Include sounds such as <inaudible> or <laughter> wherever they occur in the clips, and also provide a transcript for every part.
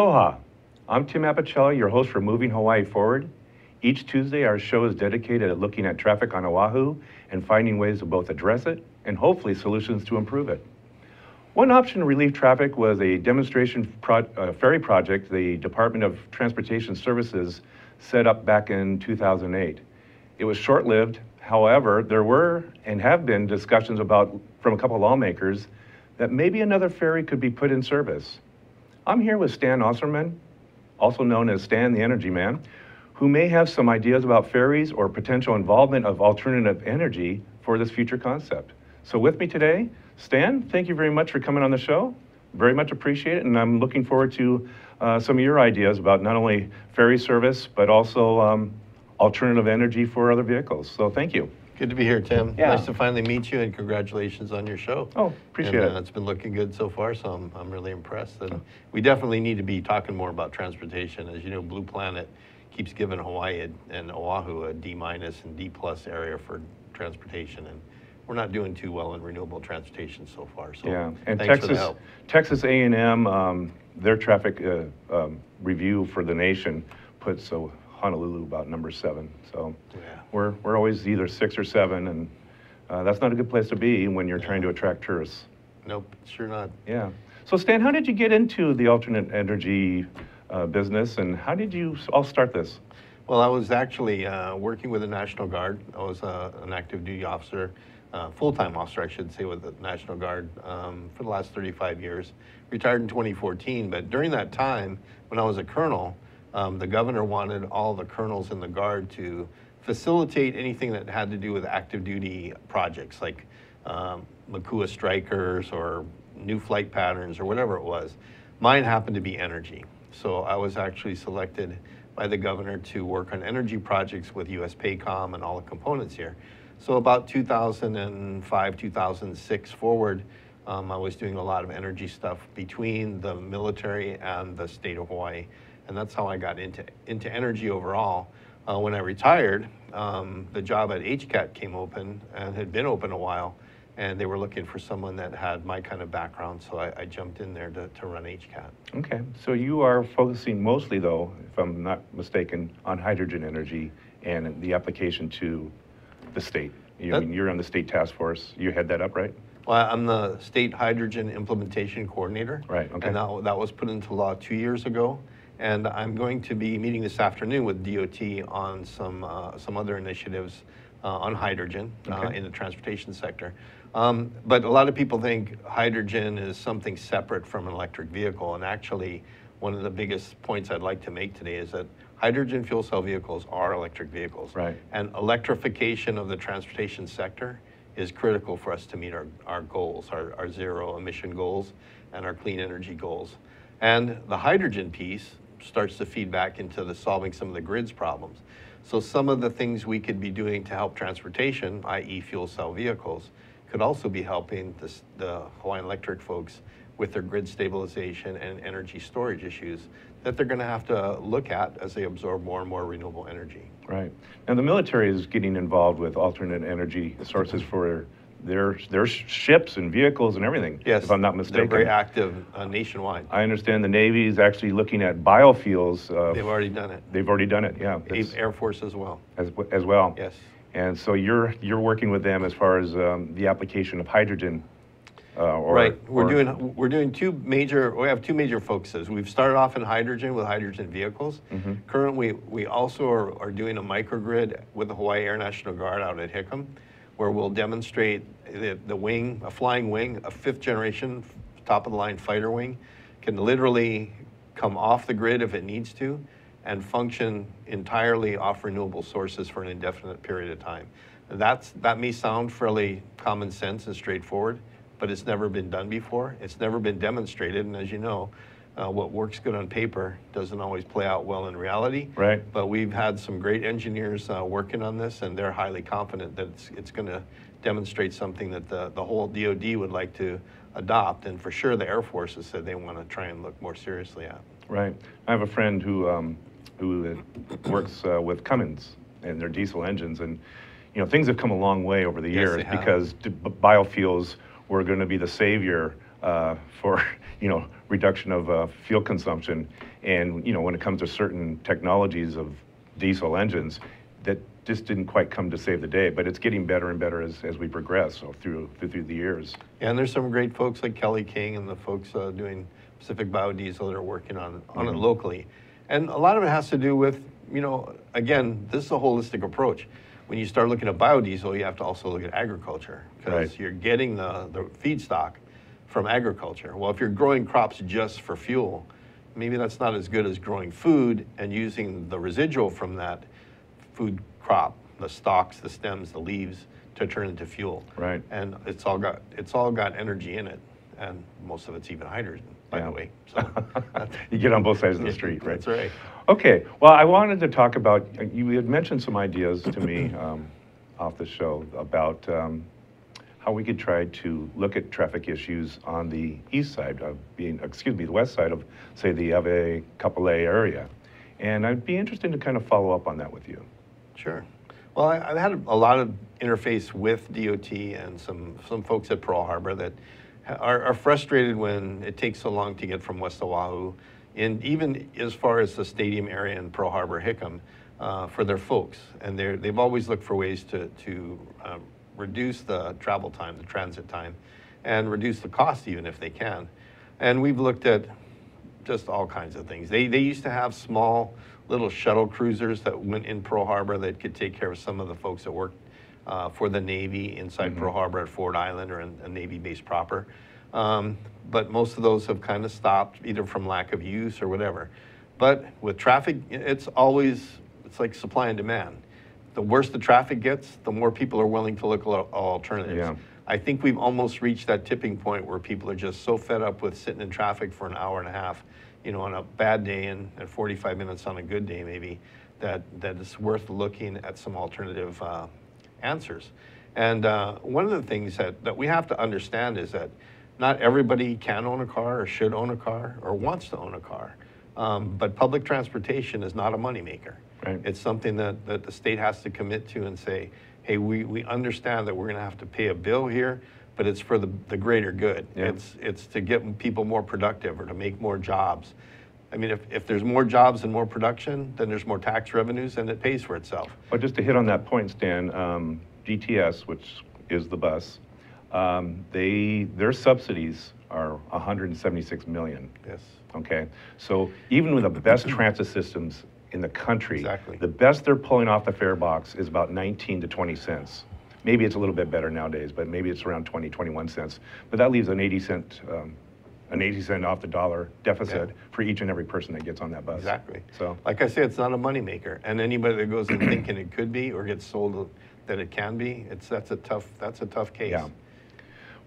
Aloha. I'm Tim Apicella, your host for Moving Hawaii Forward. Each Tuesday, our show is dedicated at looking at traffic on Oahu and finding ways to both address it and hopefully solutions to improve it. One option to relieve traffic was a demonstration pro- uh, ferry project the Department of Transportation Services set up back in 2008. It was short lived. However, there were and have been discussions about from a couple lawmakers that maybe another ferry could be put in service. I'm here with Stan Osserman, also known as Stan the Energy Man, who may have some ideas about ferries or potential involvement of alternative energy for this future concept. So, with me today, Stan, thank you very much for coming on the show. Very much appreciate it, and I'm looking forward to uh, some of your ideas about not only ferry service, but also um, alternative energy for other vehicles. So, thank you. Good to be here, Tim. Yeah. Nice to finally meet you, and congratulations on your show. Oh, appreciate and, it. Uh, it's been looking good so far, so I'm, I'm really impressed. And we definitely need to be talking more about transportation. As you know, Blue Planet keeps giving Hawaii and Oahu a D minus and D plus area for transportation, and we're not doing too well in renewable transportation so far. So Yeah, and thanks for the Texas. Texas A&M, um, their traffic uh, um, review for the nation puts uh, Honolulu about number seven. So Yeah. We're, we're always either six or seven, and uh, that's not a good place to be when you're trying to attract tourists. Nope, sure not. Yeah. So Stan, how did you get into the alternate energy uh, business, and how did you all start this? Well, I was actually uh, working with the National Guard. I was uh, an active duty officer, uh, full-time officer, I should say, with the National Guard um, for the last 35 years. Retired in 2014, but during that time, when I was a colonel, um, the governor wanted all the colonels in the Guard to facilitate anything that had to do with active duty projects, like um, Makua Strykers or new flight patterns or whatever it was. Mine happened to be energy. So I was actually selected by the governor to work on energy projects with US PACOM and all the components here. So about 2005, 2006 forward, um, I was doing a lot of energy stuff between the military and the state of Hawaii. And that's how I got into, into energy overall. Uh, when I retired, um, the job at HCATT came open and had been open a while. And they were looking for someone that had my kind of background, so I, I jumped in there to, to run HCATT. Okay, so you are focusing mostly, though, if I'm not mistaken, on hydrogen energy and the application to the state. You, I That- mean, you're on the state task force. You head that up, right? Well, I'm the state hydrogen implementation coordinator. Right, okay. And that, that was put into law two years ago. And I'm going to be meeting this afternoon with DOT on some, uh, some other initiatives uh, on hydrogen uh, Okay. in the transportation sector. Um, but a lot of people think hydrogen is something separate from an electric vehicle. And actually, one of the biggest points I'd like to make today is that hydrogen fuel cell vehicles are electric vehicles. Right. And electrification of the transportation sector is critical for us to meet our, our goals, our, our zero emission goals and our clean energy goals. And the hydrogen piece starts to feed back into the solving some of the grids problems. So some of the things we could be doing to help transportation, i.e. fuel cell vehicles, could also be helping the, the Hawaiian Electric folks with their grid stabilization and energy storage issues that they're gonna have to look at as they absorb more and more renewable energy. Right. Now, the military is getting involved with alternate energy sources for their, their ships and vehicles and everything, Yes. if I'm not mistaken, They're very active uh, nationwide. I understand the Navy is actually looking at biofuels. uh, They've already done it. They've already done it, yeah, Air Force as well. as, as well. Yes. And so you're, you're working with them as far as um, the application of hydrogen, uh, or. Right. We're doing, we're doing two major, we have two major focuses. We've started off in hydrogen with hydrogen vehicles. Mm-hmm. Currently, we also are, are doing a microgrid with the Hawaii Air National Guard out at Hickam, where we'll demonstrate the, the wing, a flying wing, a fifth generation, top of the line fighter wing, can literally come off the grid if it needs to and function entirely off renewable sources for an indefinite period of time. That's, that may sound fairly common sense and straightforward, but it's never been done before. It's never been demonstrated, and as you know, uh, what works good on paper doesn't always play out well in reality. Right. But we've had some great engineers uh, working on this, and they're highly confident that it's, it's going to demonstrate something that the, the whole DoD would like to adopt, and for sure the Air Force has said they want to try and look more seriously at. Right. I have a friend who, um, who works uh, with Cummins and their diesel engines, and, you know, things have come a long way over the Yes, years because biofuels were going to be the savior uh, for, <laughs> you know, reduction of uh, fuel consumption. And, you know, when it comes to certain technologies of diesel engines, that just didn't quite come to save the day, but it's getting better and better as, as we progress so through, through, through the years. And there's some great folks like Kelly King and the folks uh, doing Pacific Biodiesel that are working on, on it locally. And a lot of it has to do with, you know, again, this is a holistic approach. When you start looking at biodiesel, you have to also look at agriculture because Right. you're getting the, the feedstock from agriculture. Well, if you're growing crops just for fuel, maybe that's not as good as growing food and using the residual from that food crop, the stalks, the stems, the leaves, to turn into fuel. Right. And it's all got it's all got energy in it, and most of it's even hydrogen, by Yeah. the way. So <laughs> You get on both sides of the street, right? That's right. Okay, well, I wanted to talk about, you had mentioned some ideas to me <coughs> um, off the show about um, how we could try to look at traffic issues on the east side of being, excuse me, the west side of, say, the Ewa Kapolei area. And I'd be interested to kind of follow up on that with you. Sure. Well, I, I've had a lot of interface with DOT and some, some folks at Pearl Harbor that are, are frustrated when it takes so long to get from West Oahu, and even as far as the stadium area in Pearl Harbor, Hickam, uh, for their folks. And they've always looked for ways to, to um, reduce the travel time, the transit time, and reduce the cost even if they can. And we've looked at just all kinds of things. They, they used to have small little shuttle cruisers that went in Pearl Harbor that could take care of some of the folks that worked uh, for the Navy inside Pearl Harbor at Ford Island or in a Navy base proper. Um, but most of those have kind of stopped either from lack of use or whatever. But with traffic, it's always, it's like supply and demand. The worse the traffic gets, the more people are willing to look at alternatives. Yeah. I think we've almost reached that tipping point where people are just so fed up with sitting in traffic for an hour and a half, you know, on a bad day and, and 45 minutes on a good day maybe, that, that it's worth looking at some alternative uh, answers. And uh, one of the things that, that we have to understand is that not everybody can own a car or should own a car or wants to own a car. Um, but public transportation is not a moneymaker. Right. It's something that, that the state has to commit to and say, hey, we, we understand that we're gonna have to pay a bill here, but it's for the, the greater good. Yeah. It's, it's to get people more productive or to make more jobs. I mean, if, if there's more jobs and more production, then there's more tax revenues and it pays for itself. Well, just to hit on that point, Stan, um, DTS, which is the bus, um, they, their subsidies are 176 million. Yes. Okay, so even with the best transit systems in the country, Exactly. the best they're pulling off the fare box is about 19 to 20 cents. Maybe it's a little bit better nowadays, but maybe it's around 20, 21 cents. But that leaves an 80 cent, um, an 80 cent off the dollar deficit Yeah. for each and every person that gets on that bus. Exactly. So, Like I said, it's not a moneymaker, and anybody that goes in thinking it could be or gets sold that it can be, it's, that's a tough, that's a tough case. yeah.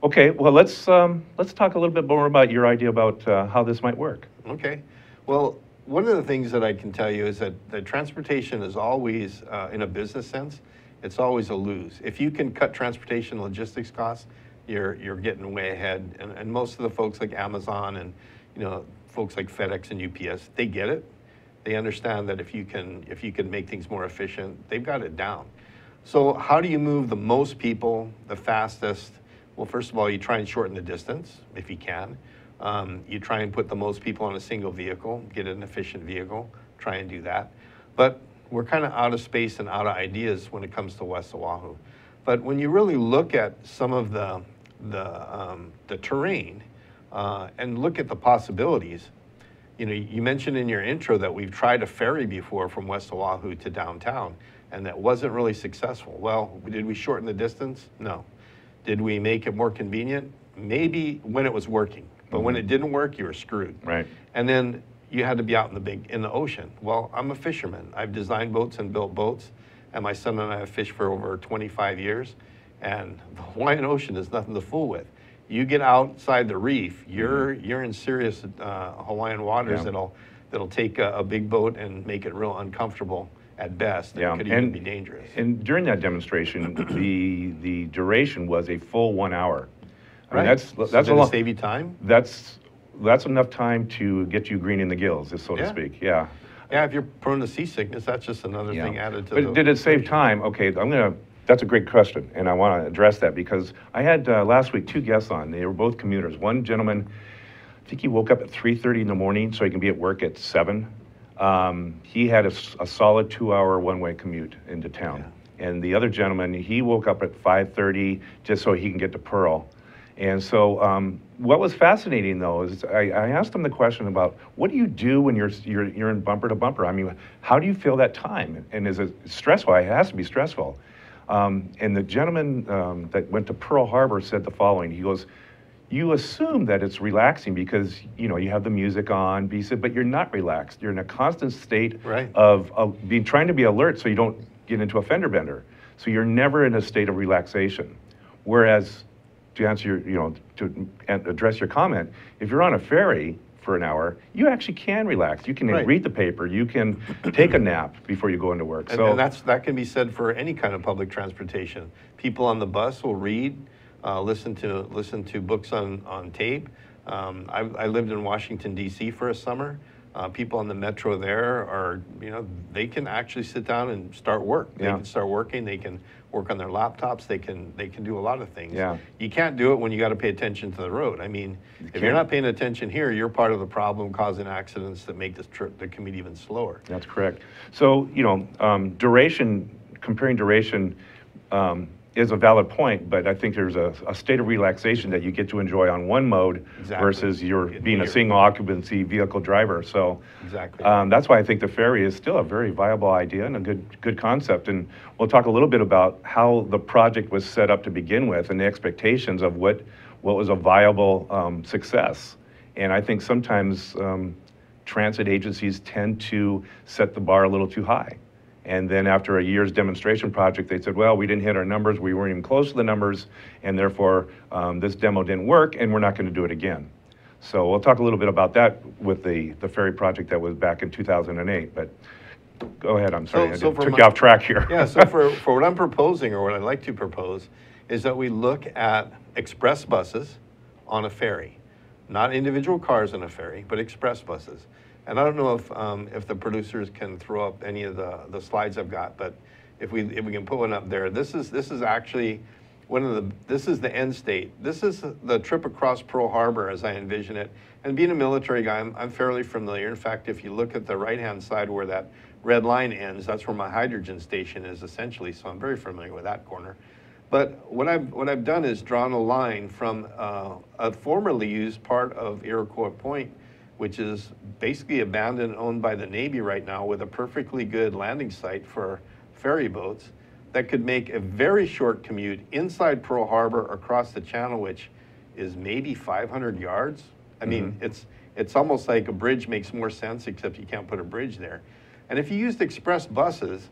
Okay, well, let's, um, let's talk a little bit more about your idea about uh, how this might work. Okay. Well, one of the things that I can tell you is that the transportation is always, uh, in a business sense, it's always a lose. If you can cut transportation logistics costs, you're, you're getting way ahead. And, and most of the folks like Amazon and, you know, folks like FedEx and UPS, they get it. They understand that if you can, if you can make things more efficient, they've got it down. So how do you move the most people the fastest? Well, first of all, you try and shorten the distance if you can. Um, you try and put the most people on a single vehicle, get an efficient vehicle, try and do that. But we're kind of out of space and out of ideas when it comes to West Oahu. But when you really look at some of the, the, um, the terrain uh, and look at the possibilities, you know, you mentioned in your intro that we've tried a ferry before from West Oahu to downtown, and that wasn't really successful. Well, did we shorten the distance? No. Did we make it more convenient? Maybe when it was working, but when it didn't work, you were screwed. Right. And then you had to be out in the big in the ocean. Well, I'm a fisherman. I've designed boats and built boats, and my son and I have fished for over 25 years. And <laughs> the Hawaiian Ocean is nothing to fool with. You get outside the reef, you're you're in serious uh, Hawaiian waters Yeah. that'll that'll take a, a big boat and make it real uncomfortable at best. Yeah, it could even and- be dangerous. And during that demonstration, <clears throat> the, the duration was a full one hour. I mean, right. that's, So that's a lot. save you time. That's, that's enough time to get you green in the gills, so to speak, yeah. Yeah, if you're prone to seasickness, that's just another yeah. thing added to But the. did it save time? Okay, I'm gonna That's a great question, and I want to address that because I had uh, last week two guests on. They were both commuters. One gentleman, I think he woke up at 3:30 in the morning so he can be at work at seven. Um, he had a solid two-hour one-way commute into town, and the other gentleman, he woke up at 5:30 just so he can get to Pearl. And so, um, what was fascinating though is I, I asked him the question about what do you do when you're, you're you're in bumper to bumper? I mean, how do you feel that time? And is it stressful? It has to be stressful. Um, and the gentleman um, that went to Pearl Harbor said the following. He goes, "You assume that it's relaxing because you know you have the music on." But he said, "But you're not relaxed. You're in a constant state Right. of, of being trying to be alert so you don't get into a fender bender. So you're never in a state of relaxation. Whereas, to answer your, you know, to address your comment, if you're on a ferry for an hour, you actually can relax. You can Right. read the paper. You can take a nap before you go into work. And, so and that's, that can be said for any kind of public transportation. People on the bus will read, uh, listen to, listen to books on, on tape. Um, I, I lived in Washington DC for a summer. Uh, people on the metro there are, you know, they can actually sit down and start work. They Yeah. can start working, they can work on their laptops, they can, they can do a lot of things. Yeah. You can't do it when you gotta pay attention to the road. I mean, if you're can't. paying attention here, you're part of the problem causing accidents that make this trip, the commute even slower. That's correct. So, you know, um, duration, comparing duration um, is a valid point, but I think there's a, a state of relaxation that you get to enjoy on one mode Exactly. versus you're being a single occupancy vehicle driver. So, Exactly. um, that's why I think the ferry is still a very viable idea and a good, good concept. And we'll talk a little bit about how the project was set up to begin with and the expectations of what, what was a viable um, success. And I think sometimes um, transit agencies tend to set the bar a little too high. And then after a year's demonstration project, they said, well, we didn't hit our numbers, we weren't even close to the numbers, and therefore um, this demo didn't work, and we're not going to do it again. So we'll talk a little bit about that with the, the ferry project that was back in 2008. But go ahead, I'm sorry, I so did- took my- you off track here. <laughs> Yeah, so for, <laughs> for what I'm proposing, or what I'd like to propose, is that we look at express buses on a ferry. Not individual cars on a ferry, but express buses. And I don't know if, um, if the producers can throw up any of the, the slides I've got, but if we, if we can put one up there, this is, this is actually one of the, this is the end state. This is the trip across Pearl Harbor as I envision it. And being a military guy, I'm, I'm fairly familiar. In fact, if you look at the right-hand side where that red line ends, that's where my hydrogen station is essentially, so I'm very familiar with that corner. But what I've, what I've done is drawn a line from uh, a formerly used part of Iroquois Point, which is basically abandoned and owned by the Navy right now with a perfectly good landing site for ferry boats that could make a very short commute inside Pearl Harbor across the channel, which is maybe 500 yards. I mean, mm-hmm. it's, it's almost like a bridge makes more sense, except you can't put a bridge there. And if you used express buses,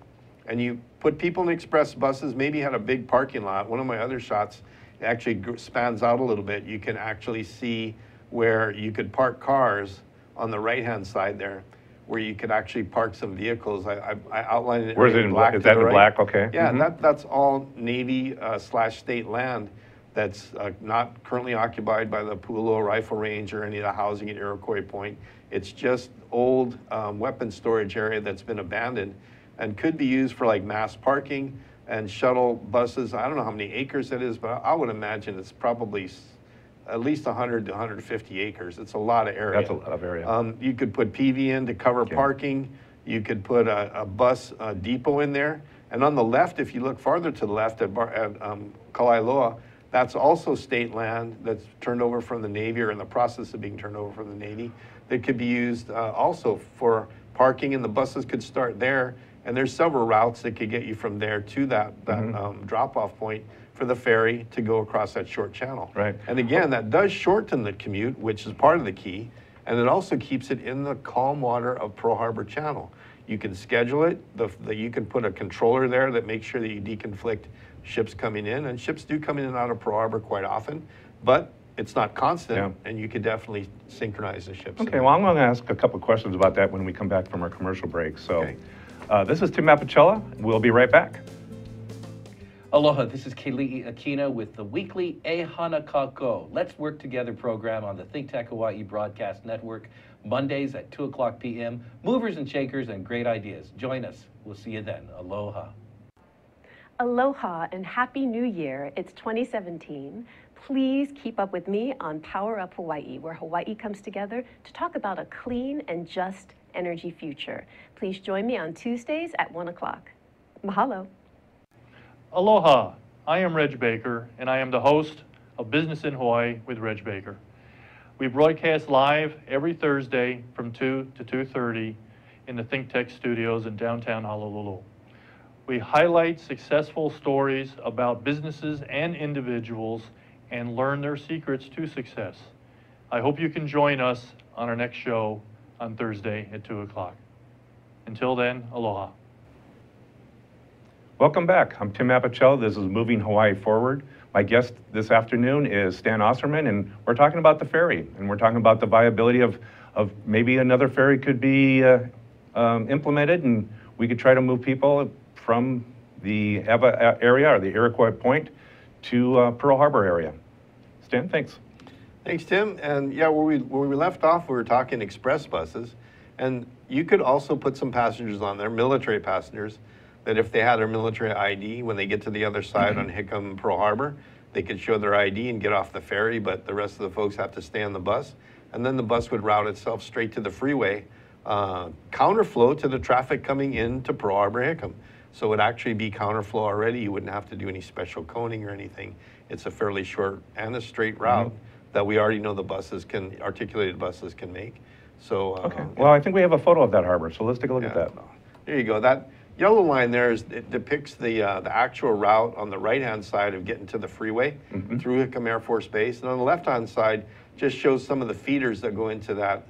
and you put people in express buses, maybe had a big parking lot. One of my other shots actually spans out a little bit. You can actually see where you could park cars on the right-hand side there, where you could actually park some vehicles. I, I, I outlined it. Where is it in black? Is that in right. black? Okay. Yeah, Mhm. that, that's all Navy uh, slash state land that's uh, not currently occupied by the Puuloa Rifle Range or any of the housing at Iroquois Point. It's just old um, weapons storage area that's been abandoned and could be used for like mass parking and shuttle buses. I don't know how many acres that is, but I would imagine it's probably at least 100 to 150 acres. It's a lot of area. That's a lot of area. Um, you could put PV in to cover parking. You could put a, a bus uh, depot in there. And on the left, if you look farther to the left at, Bar, at um, Kalaeloa, that's also state land that's turned over from the Navy or in the process of being turned over from the Navy that could be used uh, also for parking, and the buses could start there. And there's several routes that could get you from there to that, that Mm-hmm. um, drop-off point for the ferry to go across that short channel. Right. And again, that does shorten the commute, which is part of the key, and it also keeps it in the calm water of Pearl Harbor Channel. You can schedule it, the, the, you can put a controller there that makes sure that you deconflict ships coming in, and ships do come in and out of Pearl Harbor quite often, but it's not Yeah. constant, and you could definitely synchronize the ships. Okay, well, I'm going to ask a couple questions about that when we come back from our commercial break. So, Okay. uh, this is Tim Apicella. We'll be right back. Aloha, this is Keli'i Akina with the weekly E Kako. Let's Work Together program on the Think Tech Hawaii Broadcast Network, Mondays at 2 o'clock p.m. Movers and shakers and great ideas. Join us. We'll see you then. Aloha. Aloha and Happy New Year. It's 2017. Please keep up with me on Power Up Hawaii, where Hawaii comes together to talk about a clean and just energy future. Please join me on Tuesdays at 1 o'clock. Mahalo. Aloha, I am Reg Baker, and I am the host of Business in Hawaii with Reg Baker. We broadcast live every Thursday from 2 to 2.30 in the ThinkTech studios in downtown Honolulu. We highlight successful stories about businesses and individuals and learn their secrets to success. I hope you can join us on our next show on Thursday at 2 o'clock. Until then, aloha. Welcome back. I'm Tim Apicella. This is Moving Hawaii Forward. My guest this afternoon is Stan Osserman, and we're talking about the ferry, and we're talking about the viability of, of maybe another ferry could be uh, um, implemented, and we could try to move people from the Ewa area or the Iroquois Point to uh, Pearl Harbor area. Stan, thanks. Thanks, Tim. And yeah, where we, where we left off, we were talking express buses. And you could also put some passengers on there, military passengers, that if they had their military ID, when they get to the other side on Hickam Pearl Harbor, they could show their ID and get off the ferry, but the rest of the folks have to stay on the bus. And then the bus would route itself straight to the freeway, uh, counterflow to the traffic coming into Pearl Harbor Hickam. So it would actually be counterflow already. You wouldn't have to do any special coning or anything. It's a fairly short and a straight route that we already know the buses can, articulated buses can make. So. uh, Okay. Well, I think we have a photo of that harbor, so let's take a look at yeah. that. There you go. That yellow line there is, it depicts the, uh, the actual route on the right-hand side of getting to the freeway Mm-hmm. through Hickam Air Force Base. And on the left-hand side, just shows some of the feeders that go into that,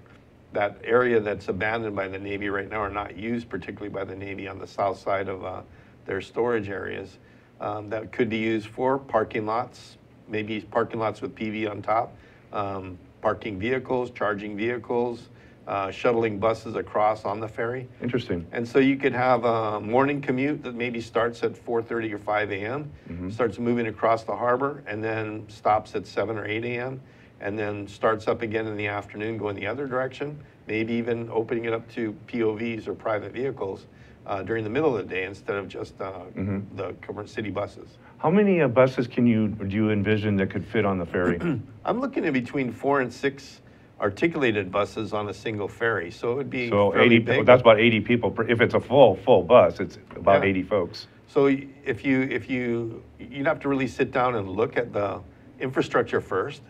that area that's abandoned by the Navy right now or not used particularly by the Navy on the south side of, uh, their storage areas. Um, that could be used for parking lots, maybe parking lots with PV on top, um, parking vehicles, charging vehicles, uh, shuttling buses across on the ferry. Interesting. And so you could have a morning commute that maybe starts at 4:30 or 5 a.m., starts moving across the harbor, and then stops at 7 or 8 a.m., and then starts up again in the afternoon going the other direction, maybe even opening it up to POVs or private vehicles uh, during the middle of the day instead of just uh, the current city buses. How many uh, buses can you, do you envision that could fit on the ferry? <clears throat> I'm looking at between four and six articulated buses on a single ferry, so it would be So fairly 80, big. that's about 80 people. per- If it's a full, full bus, it's about Yeah. 80 folks. So y- if you, if you, you'd have to really sit down and look at the infrastructure first,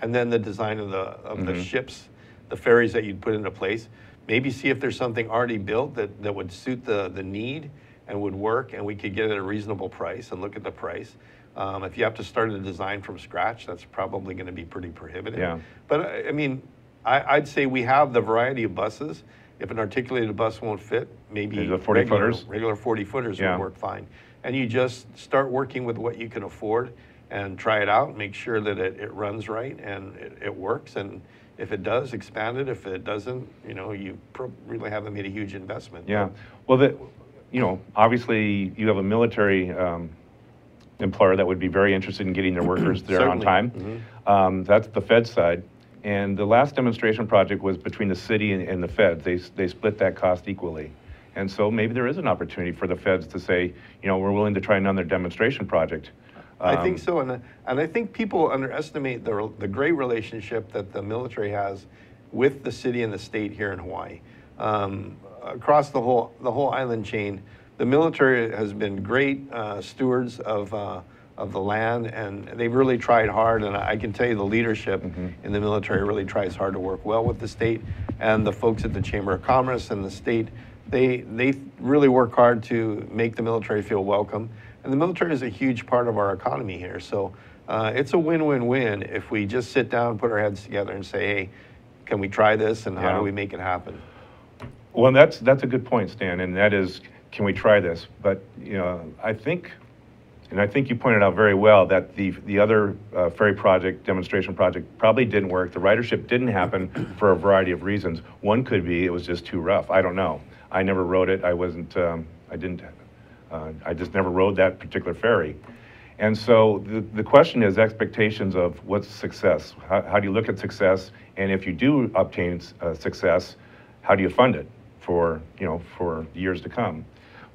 and then the design of the, of the ships, the ferries that you'd put into place. Maybe see if there's something already built that, that would suit the, the need and would work, and we could get it at a reasonable price and look at the price. Um, if you have to start a design from scratch, that's probably gonna be pretty prohibitive. Yeah. But I, I mean, I, I'd say we have the variety of buses. If an articulated bus won't fit, maybe. The 40 regular- footers? Regular forty footers Yeah. would work fine. And you just start working with what you can afford and try it out, make sure that it, it runs right and it, it works. And if it does, expand it. If it doesn't, you know, you pro- really haven't made a huge investment. Yeah. Well, the, you know, obviously you have a military um, employer that would be very interested in getting their workers there on Certainly. time. Um, That's the Fed side. And the last demonstration project was between the city and, and the feds. They, they split that cost equally. And so maybe there is an opportunity for the feds to say, you know, we're willing to try another demonstration project. I think Um, so, and, I- and I think people underestimate the, the great relationship that the military has with the city and the state here in Hawaii. Um, across the whole, the whole island chain, the military has been great uh, stewards of, uh, of the land, and they've really tried hard, and I can tell you the leadership in the military really tries hard to work well with the state, and the folks at the Chamber of Commerce and the state, they, they really work hard to make the military feel welcome. And the military is a huge part of our economy here. So uh, it's a win-win-win if we just sit down, put our heads together and say, hey, can we try this and how Yeah. do we make it happen? Well, that's, that's a good point, Stan, and that is, can we try this? But, you know, I think, and I think you pointed out very well that the, the other uh, ferry project, demonstration project, probably didn't work. The ridership didn't happen for a variety of reasons. One could be it was just too rough. I don't know. I never rode it. I wasn't, um, I didn't, uh, I just never rode that particular ferry. And so the, the question is expectations of what's success? How, how do you look at success? And if you do obtain uh, success, how do you fund it for, you know, for years to come?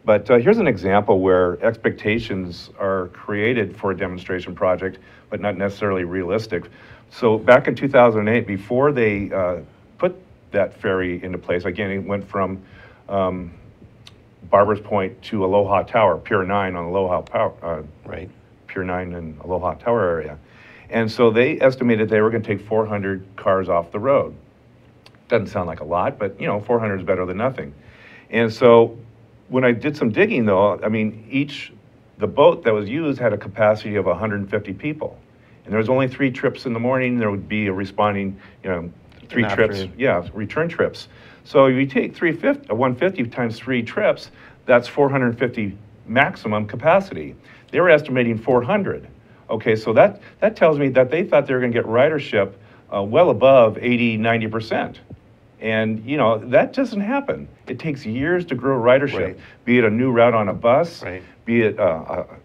But uh, here's an example where expectations are created for a demonstration project, but not necessarily realistic. So back in 2008, before they uh, put that ferry into place, again, it went from um, Barber's Point to Aloha Tower, Pier 9 on Aloha Tower, uh, Right. Pier 9 and Aloha Tower area. And so they estimated they were going to take 400 cars off the road. Doesn't sound like a lot, but you know, 400 is better than nothing. And so when I did some digging though, I mean, each, the boat that was used had a capacity of 150 people. And there was only three trips in the morning, there would be a responding, you know, three trips, afternoon. yeah, return trips. So if you take 350, uh, 150 times three trips, that's 450 maximum capacity. They were estimating 400. Okay, so that, that tells me that they thought they were going to get ridership uh, well above 80, 90%. And, you know, that doesn't happen. It takes years to grow ridership, Right. be it a new route on a bus, Right. be it, uh,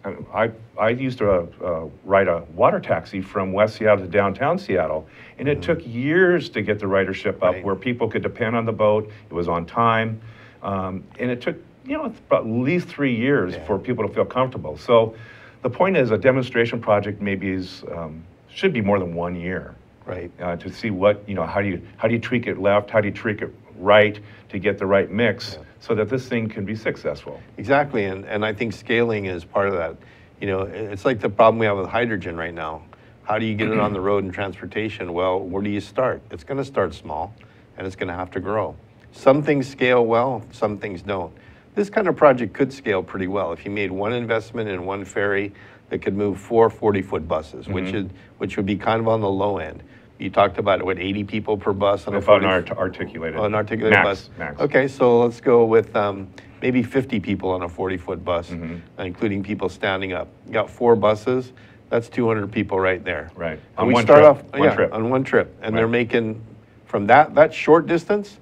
uh, I, I used to uh, ride a water taxi from West Seattle to downtown Seattle, and it took years to get the ridership up. Right. where people could depend on the boat, it was on time, um, and it took, you know, about at least three years Yeah. for people to feel comfortable. So the point is, a demonstration project maybe is, um, should be more than one year Right. uh, to see what, you know, how do you, how do you tweak it left, how do you tweak it right to get the right mix Yeah. so that this thing can be successful. Exactly, and, and I think scaling is part of that. You know, it's like the problem we have with hydrogen right now. How do you get it on the road and transportation? Well, where do you start? It's gonna start small, and it's gonna have to grow. Some things scale well, some things don't. This kind of project could scale pretty well. If you made one investment in one ferry that could move four 40-foot buses, which is, which would be kind of on the low end. You talked about, what, 80 people per bus on a If I'm 40 art- articulated. Oh, an articulated Max, bus? Max. Okay, so let's go with um, maybe 50 people on a 40-foot bus, Mm-hmm. including people standing up. You got four buses, that's 200 people right there. Right. And On we one start trip, off, one yeah, trip. on one trip. And they're making, from that, that short distance,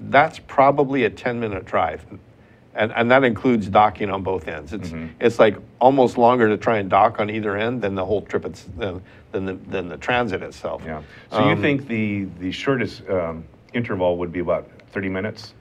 that's probably a 10-minute drive. And, and that includes docking on both ends. It's, Mm-hmm. it's like almost longer to try and dock on either end than the whole trip, it's, than, than the, than the transit itself. Yeah. So you Um, think the, the shortest um, interval would be about 30 minutes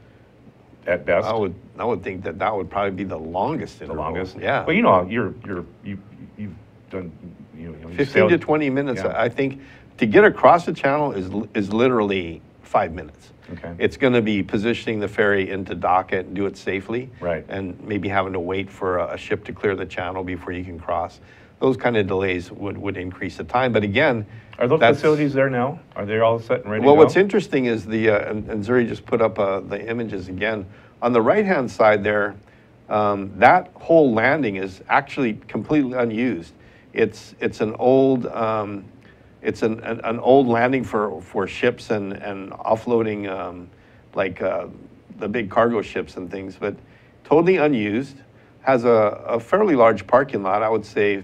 at best? I would, I would think that that would probably be the longest The interval. longest? Yeah. Well, you know, you're, you're, you, you've done, you know. you've 15 to 20 minutes, Yeah. I think, to get across the channel is, is literally five minutes. Okay. It's going to be positioning the ferry into dock it and do it safely. Right. And maybe having to wait for a, a ship to clear the channel before you can cross. Those kind of delays would, would increase the time. But again, Are those facilities there now? Are they all set and ready to go? well, what's interesting is the, uh, and and Zuri just put up uh, the images again. On the right-hand side there, um, that whole landing is actually completely unused. It's, it's an old, um, it's an, an, an old landing for, for ships and, and offloading, um, like uh, the big cargo ships and things, but totally unused. Has a, a fairly large parking lot, I would say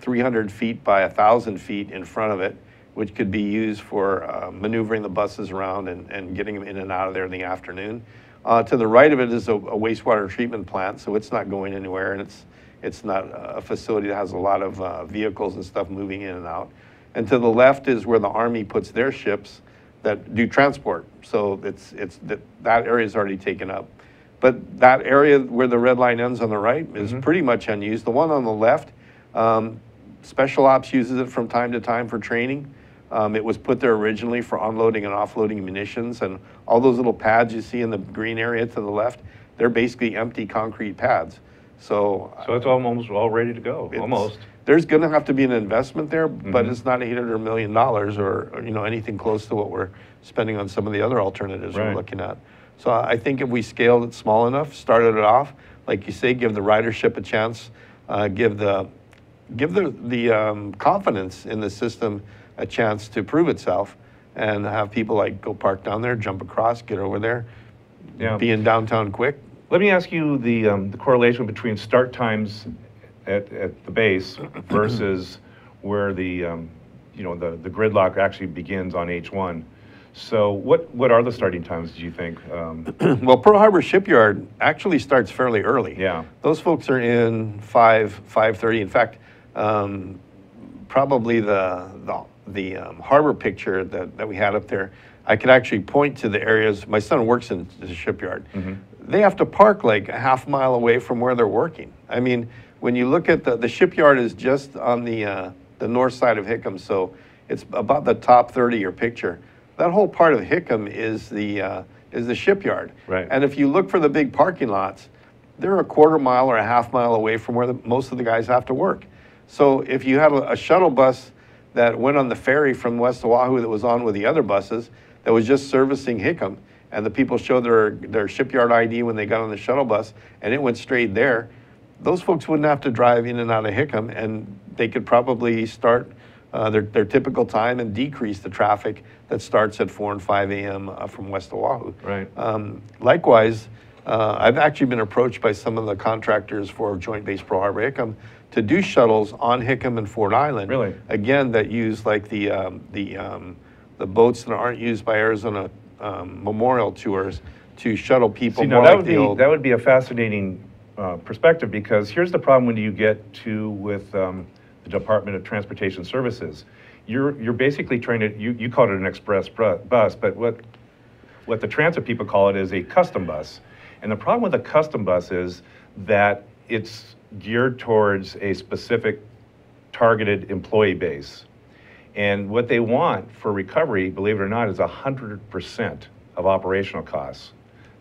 300 feet by 1,000 feet in front of it, which could be used for uh, maneuvering the buses around and, and getting them in and out of there in the afternoon. Uh, to the right of it is a, a wastewater treatment plant, so it's not going anywhere, and it's, it's not a facility that has a lot of uh, vehicles and stuff moving in and out. And to the left is where the Army puts their ships that do transport. So it's, it's, that, that area is already taken up. But that area where the red line ends on the right is pretty much unused. The one on the left, um, Special Ops uses it from time to time for training. Um, it was put there originally for unloading and offloading munitions, and all those little pads you see in the green area to the left, they're basically empty concrete pads. So So it's almost all ready to go, it's- almost. There's gonna have to be an investment there, but Mhm. it's not eight hundred million dollars or, or, you know, anything close to what we're spending on some of the other alternatives we're Right. looking at. So I I think if we scaled it small enough, started it off, like you say, give the ridership a chance, uh, give the, give the, the, um, confidence in the system a chance to prove itself and have people like go park down there, jump across, get over there, Yeah. be in downtown quick. Let me ask you the, um, the correlation between start times at, at the base <clears throat> versus where the, um, you know, the, the gridlock actually begins on H1. So what, what are the starting times, do you think? Um, <clears throat> Well, Pearl Harbor Shipyard actually starts fairly early. Yeah. Those folks are in five, five thirty. In fact, um, probably the, the, the um, harbor picture that, that we had up there, I could actually point to the areas, my son works in the shipyard. They have to park like a half mile away from where they're working. I mean, when you look at the, the shipyard is just on the, uh, the north side of Hickam, so it's about the top 30 of your picture. That whole part of Hickam is the, uh, is the shipyard. Right. And if you look for the big parking lots, they're a quarter mile or a half mile away from where the, most of the guys have to work. So if you had a, a shuttle bus that went on the ferry from West Oahu that was on with the other buses, that was just servicing Hickam, and the people showed their, their shipyard ID when they got on the shuttle bus, and it went straight there, those folks wouldn't have to drive in and out of Hickam, and they could probably start uh, their, their typical time and decrease the traffic that starts at 4 and 5 a.m. uh, from West Oahu. Right. Um, likewise, uh, I've actually been approached by some of the contractors for Joint Base Pearl Harbor Hickam to do shuttles on Hickam and Ford Island. Really? Again, that use like the, um, the, um, the boats that aren't used by Arizona um, Memorial Tours to shuttle people See, more now that like would the be, old. that would be a fascinating uh, perspective because here's the problem when you get to with um, the Department of Transportation Services. You're, you're basically trying to, you, you called it an express bus, but what, what the transit people call it is a custom bus. And the problem with a custom bus is that it's geared towards a specific targeted employee base. And what they want for recovery, believe it or not, is 100% of operational costs.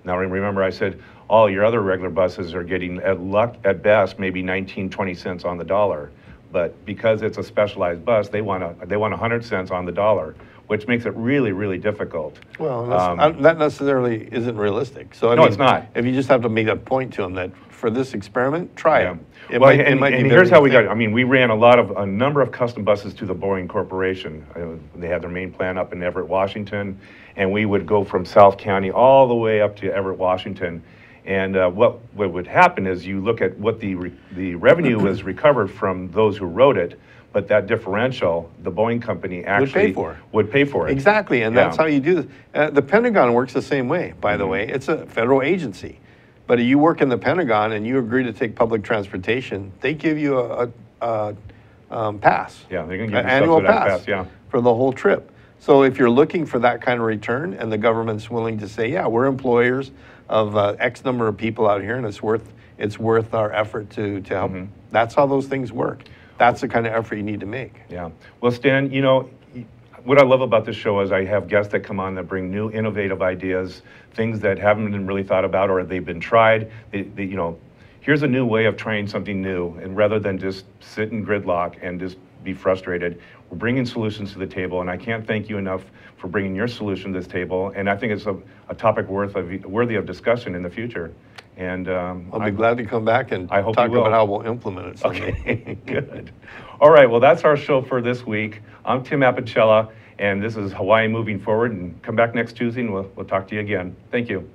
Now, remember, I said all your other regular buses are getting, at luck, at best, maybe 19, 20 cents on the dollar. But because it's a specialized bus, they want, a, they want 100 cents on the dollar, which makes it really, really difficult. Well, that's, Um, uh, that necessarily isn't realistic. So I No, mean, it's not. If you just have to make a point to them that for this experiment, try Yeah. it. It Well, might, it and, be and here's how we got, think. I mean, we ran a lot of, a number of custom buses to the Boeing Corporation. Uh, They had their main plant up in Everett, Washington, and we would go from South County all the way up to Everett, Washington. And uh, what, what would happen is you look at what the, re- the revenue was <clears throat> recovered from those who wrote it, but that differential, the Boeing company actually. for. Would pay for it. Exactly, and that's how you do this. Uh, the Pentagon works the same way, by Mm-hmm. the way. It's a federal agency. But you work in the Pentagon and you agree to take public transportation, they give you a, a, a um, pass. Yeah, they're gonna give An annual pass pass, yeah. for the whole trip. So if you're looking for that kind of return and the government's willing to say, yeah, we're employers of uh, X number of people out here and it's worth, it's worth our effort to, to help. Mm-hmm. That's how those things work. That's the kind of effort you need to make. Yeah. Well, Stan, you know, what I love about this show is I have guests that come on that bring new, innovative ideas, things that haven't been really thought about or they've been tried. They, they, you know, here's a new way of trying something new, and rather than just sit in gridlock and just be frustrated, we're bringing solutions to the table. And I can't thank you enough for bringing your solution to this table. And I think it's a, a topic worth of, worthy of discussion in the future. And um, I'll be I- glad to come back and I hope talk about how we'll implement it someday. Okay, <laughs> good. All right, well, that's our show for this week. I'm Tim Apicella, and this is Hawaii Moving Forward, and come back next Tuesday and we'll, we'll talk to you again. Thank you.